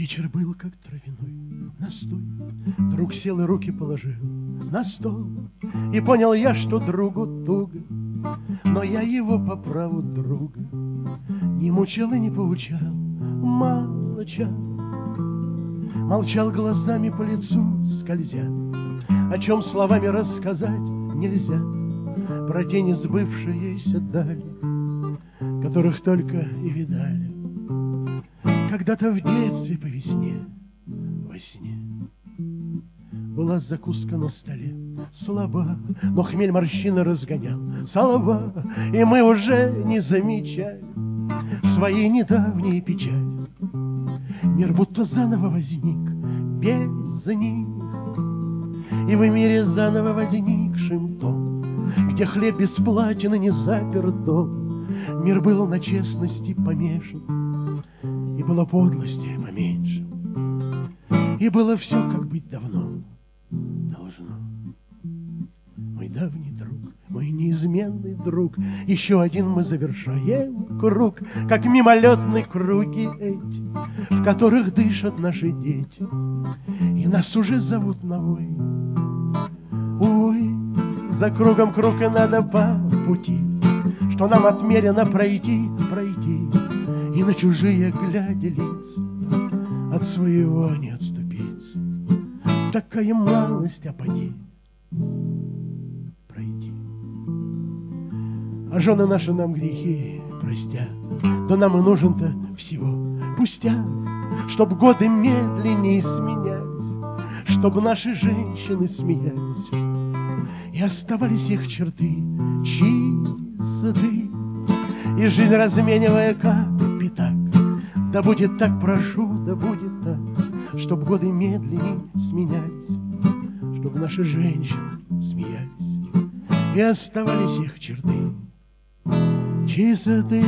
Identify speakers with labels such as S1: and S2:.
S1: Вечер был как травяной настой. Друг сел и руки положил на стол. И понял я, что другу туго, Но я его по праву друга Не мучил и не поучал, молчал. Молчал глазами по лицу скользя, О чем словами рассказать нельзя, Про те несбывшиеся дали, Которых только и видали. Когда-то в детстве по весне, во сне. Была закуска на столе, слова, Но хмель морщины разгонял. Слова, И мы уже не замечали Своей недавней печали. Мир будто заново возник без них, И в мире заново возникшим том, Где хлеб бесплатен и не заперт дом, Мир был на честности помешан, и было подлости поменьше. И было все, как быть давно должно. Мой давний друг, мой неизменный друг, Еще один мы завершаем круг, Как мимолетные круги эти, В которых дышат наши дети, И нас уже зовут на вой. Увы, за кругом круг и надо по пути, Что нам отмерено пройти, пройти. И на чужие глядя лица От своего не отступиться. Такая малость, а поди пройти. А жены наши нам грехи простят, Да нам и нужен-то всего пустяк, Чтоб годы медленнее сменялись, Чтоб наши женщины смеялись, И оставались их черты чистоты, И жизнь разменивая как пятак. Да будет так, прошу, да будет так, Чтоб годы медленнее сменялись, Чтоб наши женщины смеялись, И оставались их черты чистоты.